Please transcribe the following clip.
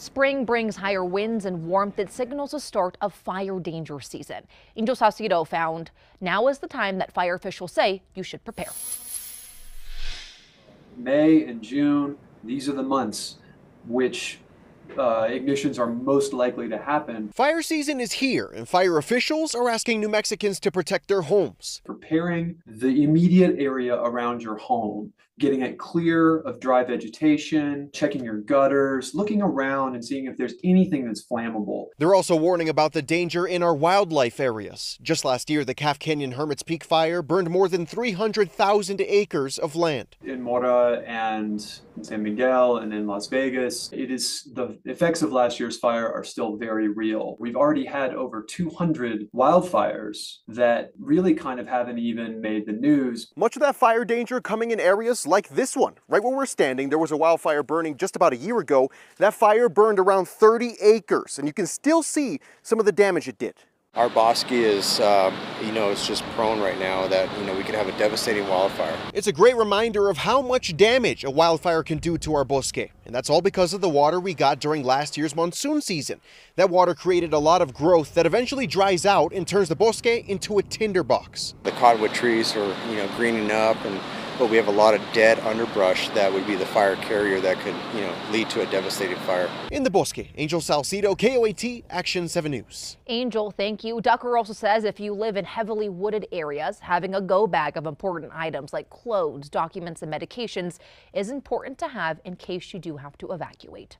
Spring brings higher winds and warmth that signals a start of fire danger season. Angel Salcido found now is the time that fire officials say you should prepare. May and June, these are the months which uh, ignitions are most likely to happen. Fire season is here, and fire officials are asking New Mexicans to protect their homes. Preparing the immediate area around your home, getting it clear of dry vegetation, checking your gutters, looking around and seeing if there's anything that's flammable. They're also warning about the danger in our wildlife areas. Just last year, the Calf Canyon Hermit's Peak fire burned more than 300,000 acres of land. In Mora and in San Miguel and in Las Vegas, it is the effects of last year's fire are still very real. We've already had over 200 wildfires that really kind of haven't even made the news. Much of that fire danger coming in areas like this one. Right where we're standing, there was a wildfire burning just about a year ago. That fire burned around 30 acres, and you can still see some of the damage it did. Our bosque is, uh, you know, it's just prone right now that, you know, we could have a devastating wildfire. It's a great reminder of how much damage a wildfire can do to our bosque. And that's all because of the water we got during last year's monsoon season. That water created a lot of growth that eventually dries out and turns the bosque into a tinderbox. The cottonwood trees are, you know, greening up and but we have a lot of dead underbrush that would be the fire carrier that could, you know, lead to a devastating fire. In the Bosque, Angel Salcido, KOAT, Action 7 News. Angel, thank you. Ducker also says if you live in heavily wooded areas, having a go bag of important items like clothes, documents, and medications is important to have in case you do have to evacuate.